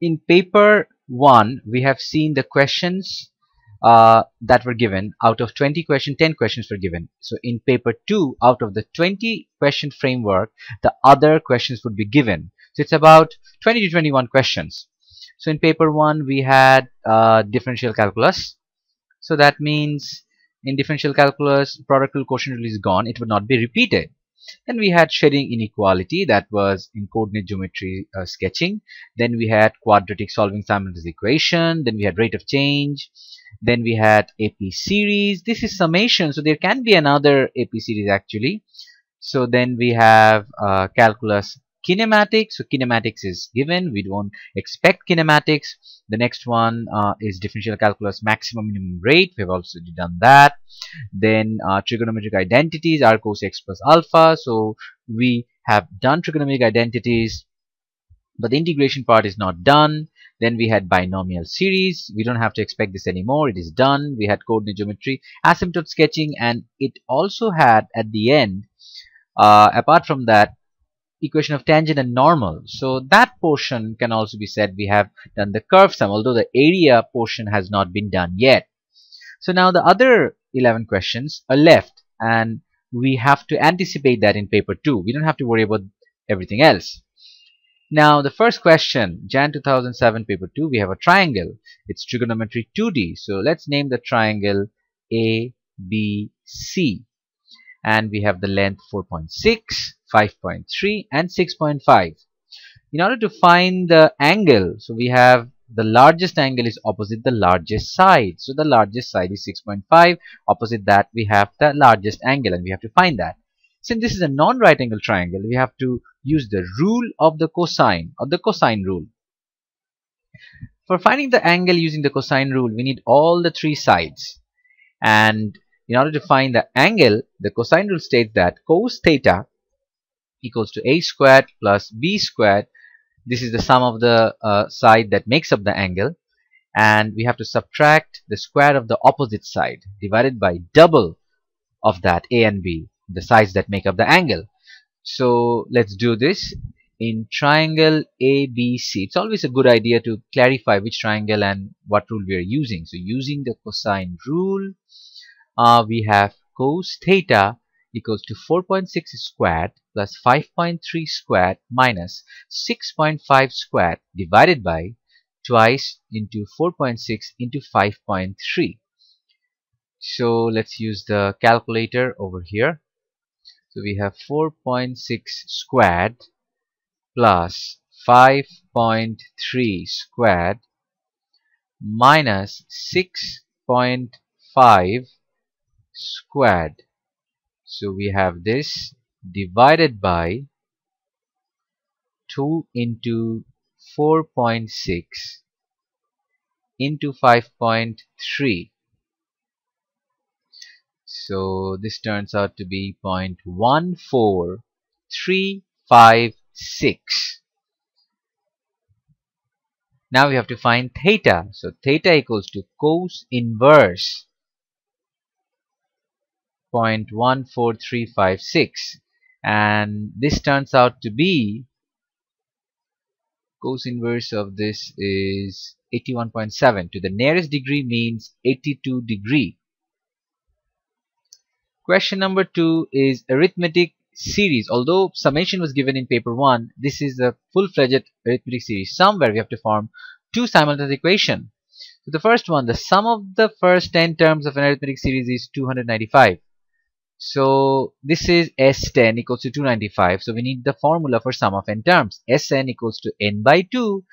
in paper 1 we have seen the questions uh, that were given. Out of 20 questions 10 questions were given. So in paper 2 out of the 20 question framework the other questions would be given. So it's about 20 to 21 questions. So in paper 1 we had uh, differential calculus. So that means in differential calculus product rule quotient rule is gone. It would not be repeated then we had shading inequality that was in coordinate geometry uh, sketching. Then we had quadratic solving simultaneous equation. Then we had rate of change. Then we had AP series. This is summation so there can be another AP series actually. So then we have uh, calculus kinematics. So kinematics is given. We don't expect kinematics. The next one uh, is differential calculus maximum minimum rate. We have also done that. Then uh, trigonometric identities r cos x plus alpha. So we have done trigonometric identities but the integration part is not done. Then we had binomial series. We don't have to expect this anymore. It is done. We had coordinate geometry asymptote sketching and it also had at the end uh, apart from that equation of tangent and normal. So that portion can also be said we have done the curve sum although the area portion has not been done yet. So now the other 11 questions are left and we have to anticipate that in paper 2 we don't have to worry about everything else. Now the first question Jan 2007 paper 2 we have a triangle. It's trigonometry 2d so let's name the triangle ABC and we have the length 4.6 5.3 and 6.5 in order to find the angle so we have the largest angle is opposite the largest side. So the largest side is 6.5 opposite that we have the largest angle and we have to find that. Since this is a non-right angle triangle we have to use the rule of the cosine or the cosine rule. For finding the angle using the cosine rule we need all the three sides. And in order to find the angle, the cosine rule states that cos theta equals to a squared plus b squared. This is the sum of the uh, side that makes up the angle. And we have to subtract the square of the opposite side divided by double of that a and b, the sides that make up the angle. So let's do this in triangle ABC. It's always a good idea to clarify which triangle and what rule we are using. So using the cosine rule, uh, we have cos theta equals to 4.6 squared plus 5.3 squared minus 6.5 squared divided by twice into 4.6 into 5.3 so let's use the calculator over here so we have 4.6 squared plus 5.3 squared minus 6.5 squared. So we have this divided by 2 into 4.6 into 5.3. So this turns out to be 0.14356. Now we have to find theta. So theta equals to cos inverse 0.14356 and this turns out to be cos inverse of this is 81.7 to the nearest degree means 82 degree. Question number two is arithmetic series. Although summation was given in paper 1 this is a full-fledged arithmetic series. Somewhere we have to form two simultaneous equation so the first one the sum of the first 10 terms of an arithmetic series is 295 so this is S10 equals to 295. So we need the formula for sum of n terms. Sn equals to n by 2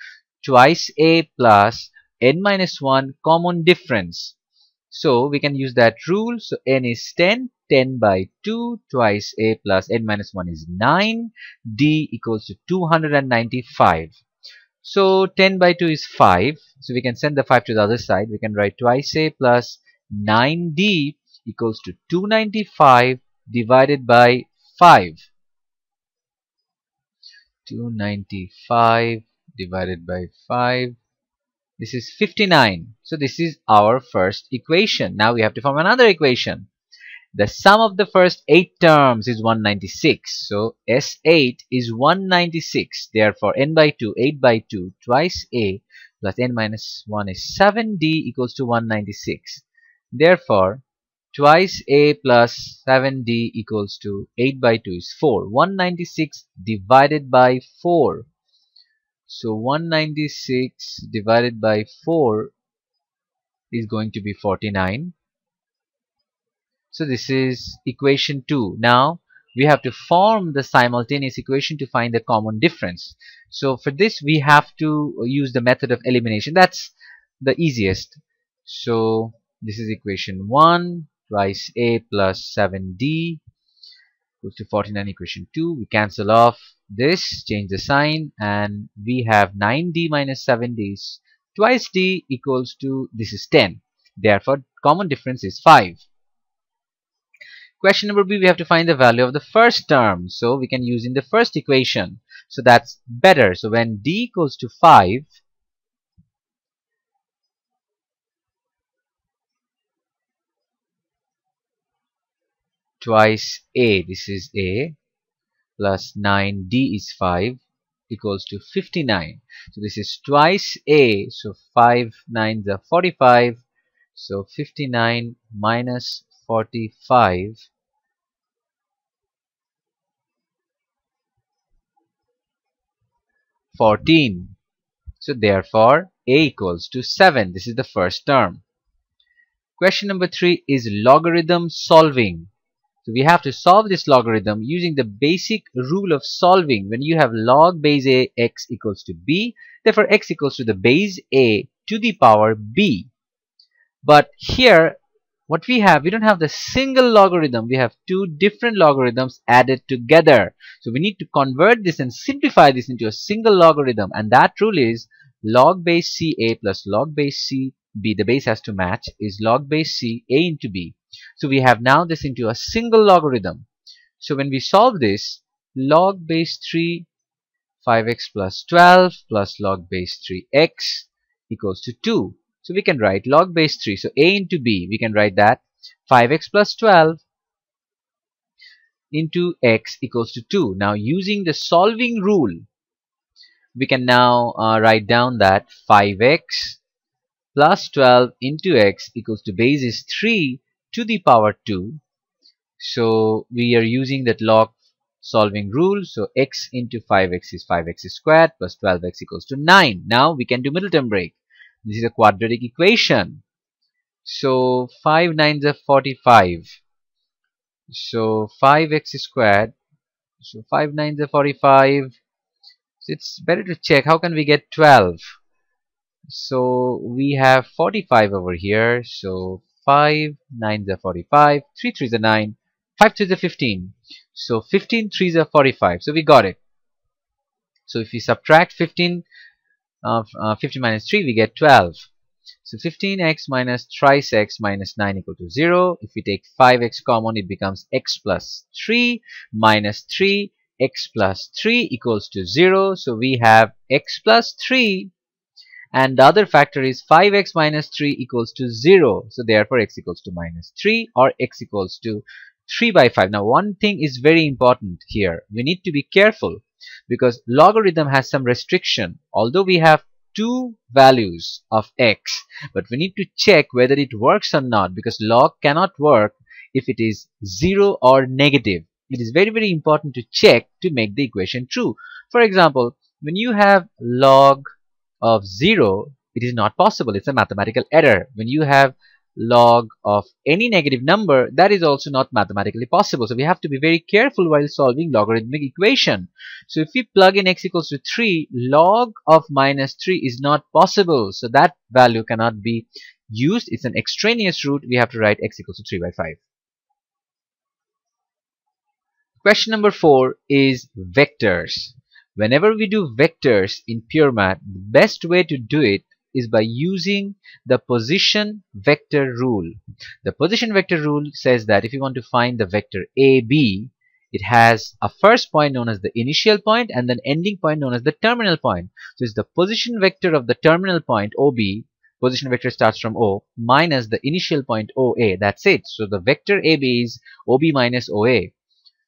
twice a plus n minus 1 common difference. So we can use that rule. So n is 10. 10 by 2 twice a plus n minus 1 is 9. d equals to 295. So 10 by 2 is 5. So we can send the 5 to the other side. We can write twice a plus 9d equals to 295 divided by 5. 295 divided by 5. This is 59. So this is our first equation. Now we have to form another equation. the sum of the first 8 terms is 196 so S8 is 196 therefore n by 2 8 by 2 twice a plus n minus 1 is 7d equals to 196 therefore twice a plus 7d equals to 8 by 2 is 4 196 divided by 4 so 196 divided by 4 is going to be 49 so this is equation 2. Now we have to form the simultaneous equation to find the common difference. So for this we have to use the method of elimination. That's the easiest. So this is equation 1 twice a plus 7d equals to 49 equation 2. We cancel off this, change the sign and we have 9d minus 7d twice d equals to this is 10. Therefore common difference is 5. Question number B, we have to find the value of the first term. So we can use in the first equation. So that's better. So when D equals to 5, twice A, this is A, plus 9D is 5 equals to 59. So this is twice A, so 5 9s are 45. So 59 minus 45 14. So therefore a equals to 7. This is the first term. Question number 3 is logarithm solving. So we have to solve this logarithm using the basic rule of solving. When you have log base a x equals to b, therefore x equals to the base a to the power b. But here what we have we don't have the single logarithm. We have two different logarithms added together. So we need to convert this and simplify this into a single logarithm. And that rule is log base c a plus log base c b. The base has to match is log base c a into b so we have now this into a single logarithm so when we solve this log base 3 5x plus 12 plus log base 3x equals to 2 so we can write log base 3. So a into b, we can write that 5x plus 12 into x equals to 2. Now using the solving rule, we can now uh, write down that 5x plus 12 into x equals to base is 3 to the power 2. So we are using that log solving rule. So x into 5x is 5x squared plus 12x equals to 9. Now we can do middle term break. This is a quadratic equation. So 5 nines are 45. So 5x squared. So 5 nines are 45. So it's better to check how can we get 12. So we have 45 over here. So 5 nines are 45. 3 threes are 9. 5 threes are 15. So 15 threes are 45. So we got it. So if we subtract 15 of uh, 15 minus 3 we get 12 so 15x minus thrice x minus 9 equal to 0 if we take 5x common it becomes x plus 3 minus 3 x plus 3 equals to 0 so we have x plus 3 and the other factor is 5x minus 3 equals to 0 so therefore x equals to minus 3 or x equals to 3 by 5 now one thing is very important here. We need to be careful because logarithm has some restriction. Although we have two values of x but we need to check whether it works or not because log cannot work if it is 0 or negative. It is very very important to check to make the equation true. For example when you have log of 0 it is not possible. It's a mathematical error. When you have log of any negative number that is also not mathematically possible. So we have to be very careful while solving logarithmic equation. So if we plug in x equals to 3 log of minus 3 is not possible. So that value cannot be used. It's an extraneous root. We have to write x equals to 3 by 5 question number 4 is vectors whenever we do vectors in pure math the best way to do it is by using the position vector rule. The position vector rule says that if you want to find the vector AB, it has a first point known as the initial point and then ending point known as the terminal point. So it's the position vector of the terminal point OB position vector starts from O minus the initial point OA. That's it. So the vector AB is OB minus OA.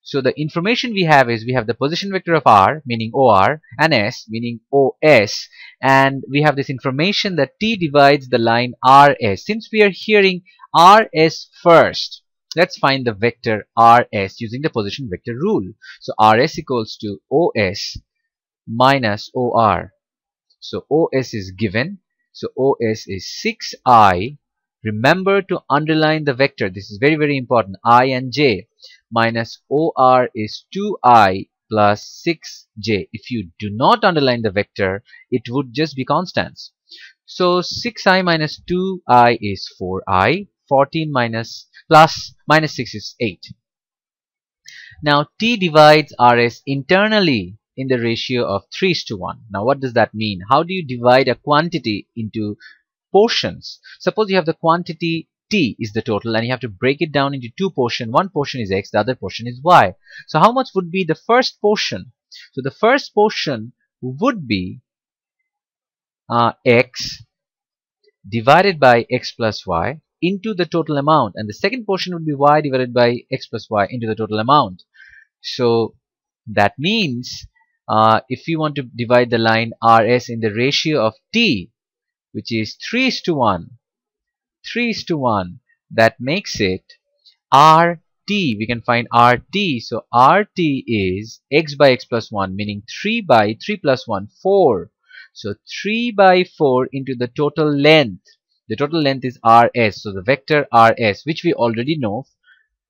So the information we have is we have the position vector of R meaning OR and S meaning OS and we have this information that T divides the line RS. Since we are hearing RS first, let's find the vector RS using the position vector rule. So RS equals to OS minus OR. So OS is given. So OS is 6i. Remember to underline the vector. This is very, very important. I and J minus OR is 2i plus 6j. If you do not underline the vector, it would just be constants. So 6i minus 2i is 4i. 14 minus plus minus 6 is 8. Now t divides rs internally in the ratio of 3 to 1. Now what does that mean? How do you divide a quantity into portions? Suppose you have the quantity t is the total and you have to break it down into two portions. One portion is x, the other portion is y. So how much would be the first portion? So the first portion would be uh, x divided by x plus y into the total amount and the second portion would be y divided by x plus y into the total amount. So that means uh, if we want to divide the line RS in the ratio of t which is 3 is to 1 3 is to 1 that makes it RT we can find RT so RT is x by x plus 1 meaning 3 by 3 plus 1 4 so 3 by 4 into the total length. The total length is RS so the vector RS which we already know.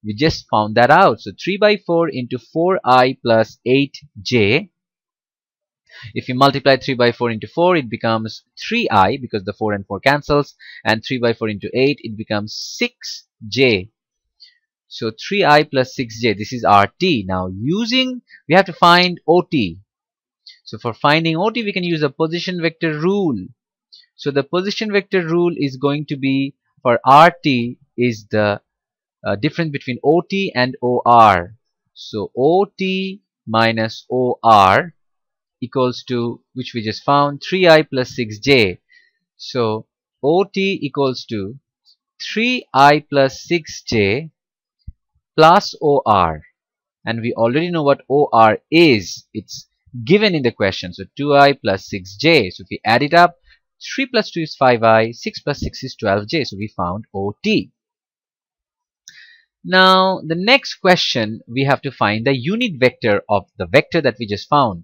We just found that out. So 3 by 4 into 4i plus 8j if you multiply 3 by 4 into 4, it becomes 3i because the 4 and 4 cancels. And 3 by 4 into 8, it becomes 6j. So 3i plus 6j, this is RT. Now using, we have to find OT. So for finding OT, we can use a position vector rule. So the position vector rule is going to be for RT is the uh, difference between OT and OR. So OT minus OR equals to which we just found 3i plus 6j so ot equals to 3i plus 6j plus or and we already know what or is. It's given in the question. So 2i plus 6j so if we add it up 3 plus 2 is 5i 6 plus 6 is 12j so we found ot now the next question we have to find the unit vector of the vector that we just found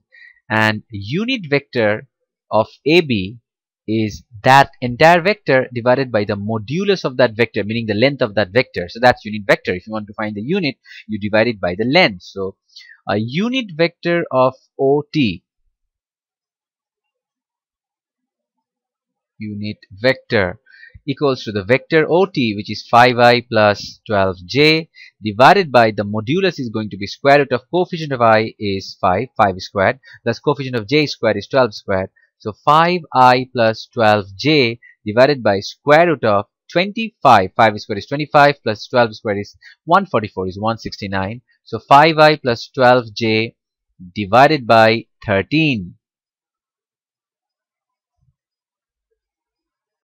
and unit vector of AB is that entire vector divided by the modulus of that vector meaning the length of that vector. So that's unit vector. If you want to find the unit you divide it by the length. So a unit vector of OT unit vector equals to the vector OT which is 5i plus 12j divided by the modulus is going to be square root of coefficient of i is 5, 5 squared plus coefficient of j squared is 12 squared. So 5i plus 12j divided by square root of 25, 5 squared is 25 plus 12 squared is 144 is 169. So 5i plus 12j divided by 13